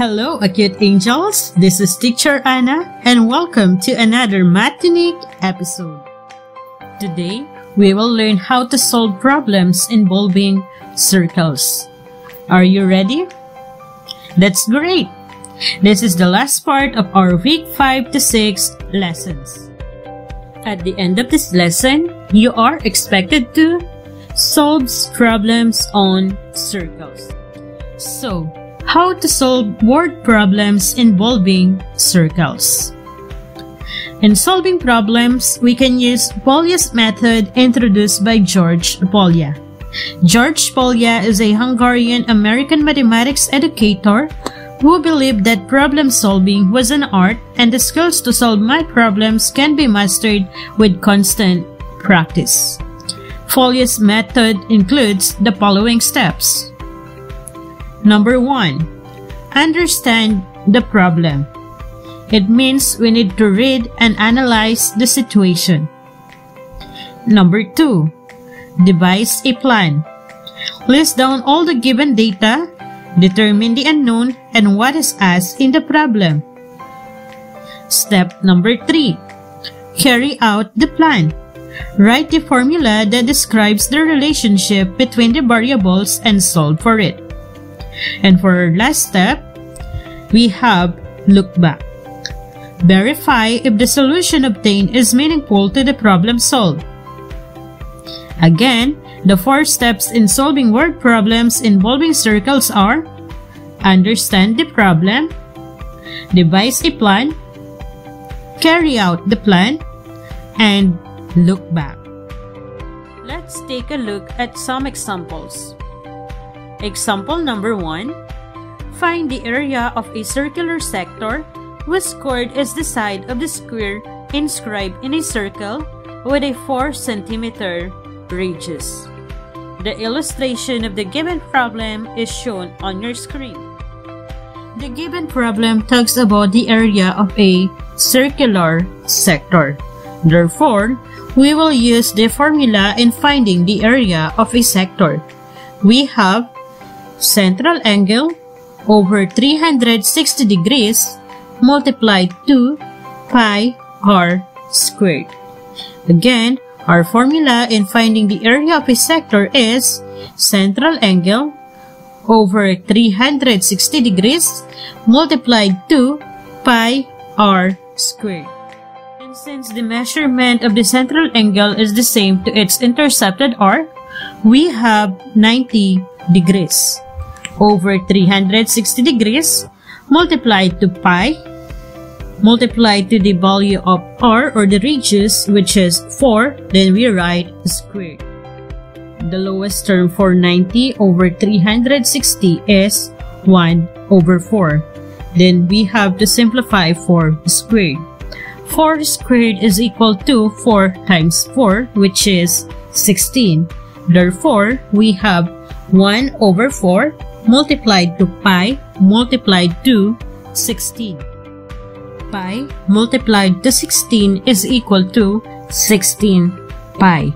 Hello, Acute Angels. This is Teacher Anna, and welcome to another Matinic episode. Today, we will learn how to solve problems involving circles. Are you ready? That's great! This is the last part of our week 5 to 6 lessons. At the end of this lesson, you are expected to solve problems on circles. So, how to solve word problems involving circles. In solving problems, we can use Polya's method introduced by George Polya. George Polya is a Hungarian-American mathematics educator who believed that problem solving was an art and the skills to solve math problems can be mastered with constant practice. Polya's method includes the following steps. Number 1. Understand the problem. It means we need to read and analyze the situation. Number 2. Devise a plan. List down all the given data, determine the unknown and what is asked in the problem. Step number 3. Carry out the plan. Write the formula that describes the relationship between the variables and solve for it. And for our last step, we have look back. Verify if the solution obtained is meaningful to the problem solved. Again, the four steps in solving word problems involving circles are Understand the problem, devise a plan, carry out the plan, and look back. Let's take a look at some examples. Example number 1. Find the area of a circular sector whose chord is the side of the square inscribed in a circle with a 4 cm radius. The illustration of the given problem is shown on your screen. The given problem talks about the area of a circular sector. Therefore, we will use the formula in finding the area of a sector. We have central angle over 360 degrees multiplied to pi r squared. Again, our formula in finding the area of a sector is central angle over 360 degrees multiplied to pi r squared. And since the measurement of the central angle is the same to its intercepted arc, we have 90 degrees over 360 degrees multiplied to pi multiplied to the value of r or the radius which is 4 then we write squared. The lowest term for 90 over 360 is 1 over 4. Then we have to simplify 4 squared. 4 squared is equal to 4 times 4 which is 16. Therefore, we have 1 over 4 multiplied to pi multiplied to 16. Pi multiplied to 16 is equal to 16 pi.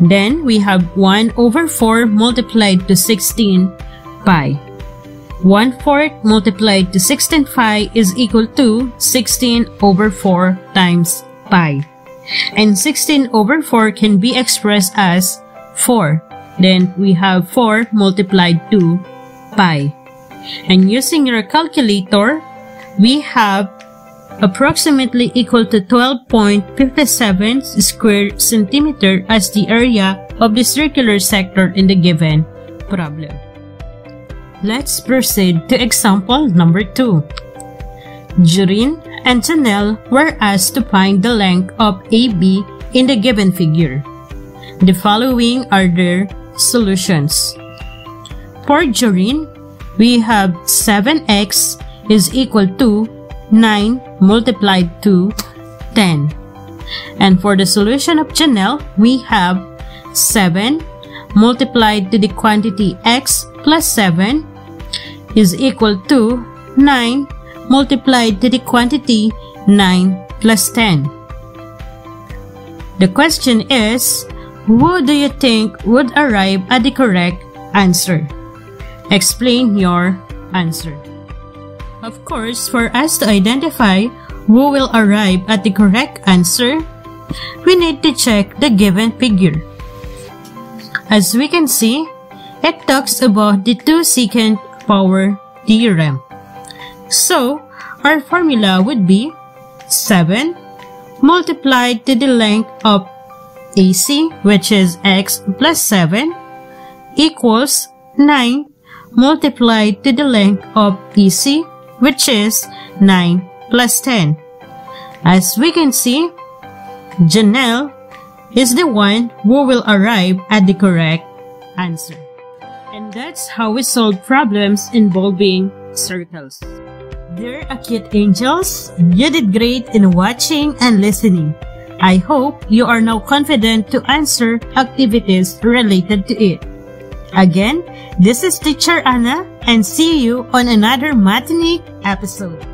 Then we have 1 over 4 multiplied to 16 pi. 1 fourth multiplied to 16 pi is equal to 16 over 4 times pi. And 16 over 4 can be expressed as 4. Then we have 4 multiplied to pi. And using your calculator, we have approximately equal to 12.57 square centimeter as the area of the circular sector in the given problem. Let's proceed to example number 2. Jurin and Janelle were asked to find the length of AB in the given figure. The following are their solutions. For Jorin, we have 7x is equal to 9 multiplied to 10. And for the solution of Janelle, we have 7 multiplied to the quantity x plus 7 is equal to 9 multiplied to the quantity 9 plus 10. The question is, who do you think would arrive at the correct answer? Explain your answer. Of course, for us to identify who will arrive at the correct answer, we need to check the given figure. As we can see, it talks about the 2 secant power theorem. So, our formula would be 7 multiplied to the length of AC, which is x plus 7, equals 9 multiplied to the length of EC, which is 9 plus 10. As we can see, Janelle is the one who will arrive at the correct answer. And that's how we solve problems involving circles. Dear Acute Angels, you did great in watching and listening. I hope you are now confident to answer activities related to it. Again, this is Teacher Anna and see you on another Matinee episode.